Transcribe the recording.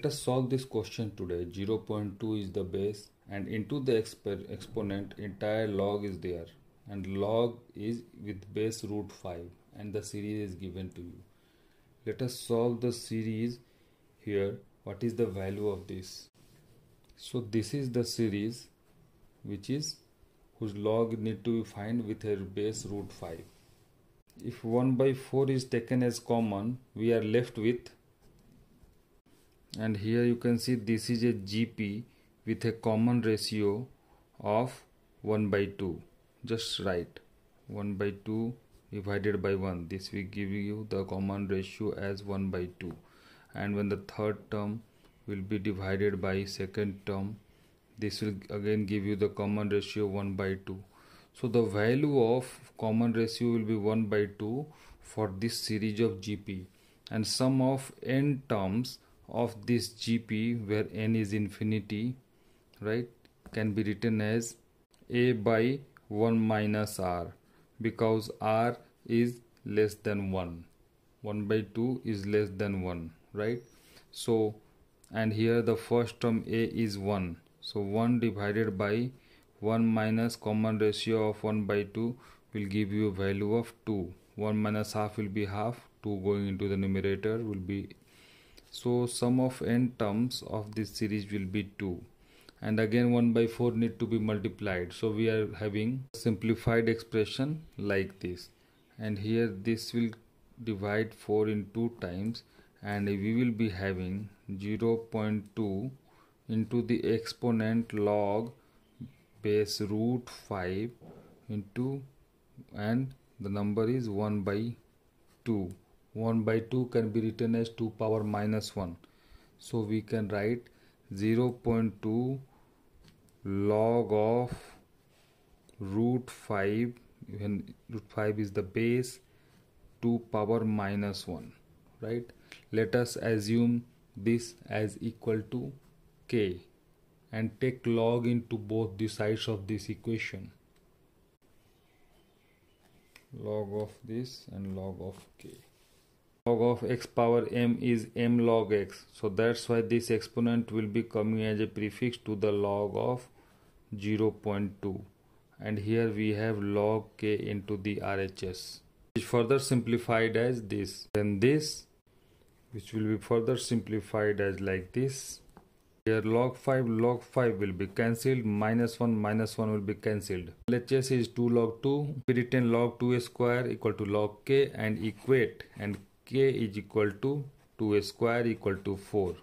Let us solve this question today. 0.2 is the base and into the exp exponent entire log is there and log is with base root 5 and the series is given to you. Let us solve the series here. What is the value of this? So this is the series which is whose log need to be find with a base root 5. If 1 by 4 is taken as common, we are left with and here you can see this is a GP with a common ratio of 1 by 2 just write 1 by 2 divided by 1 this will give you the common ratio as 1 by 2 and when the third term will be divided by second term this will again give you the common ratio 1 by 2 so the value of common ratio will be 1 by 2 for this series of GP and sum of n terms of this GP where n is infinity right can be written as a by 1 minus r because r is less than 1 1 by 2 is less than 1 right? So and here the first term a is 1 so 1 divided by 1 minus common ratio of 1 by 2 will give you a value of 2 1 minus half will be half. 2 going into the numerator will be so sum of n terms of this series will be 2 and again 1 by 4 need to be multiplied. So we are having simplified expression like this. And here this will divide 4 in 2 times. And we will be having 0.2 into the exponent log base root 5 into and the number is 1 by 2 1 by 2 can be written as 2 power minus 1 so we can write 0.2 log of root 5 when root 5 is the base 2 power minus 1 right? Let us assume this as equal to k and take log into both the sides of this equation. Log of this and log of k log of x power m is m log x. So that's why this exponent will be coming as a prefix to the log of 0.2 and here we have log k into the RHS is further simplified as this. Then this which will be further simplified as like this. Here log 5 log 5 will be cancelled. Minus 1 minus 1 will be cancelled. LHS is 2 log 2 we retain log 2 square equal to log k and equate and k is equal to 2 square equal to 4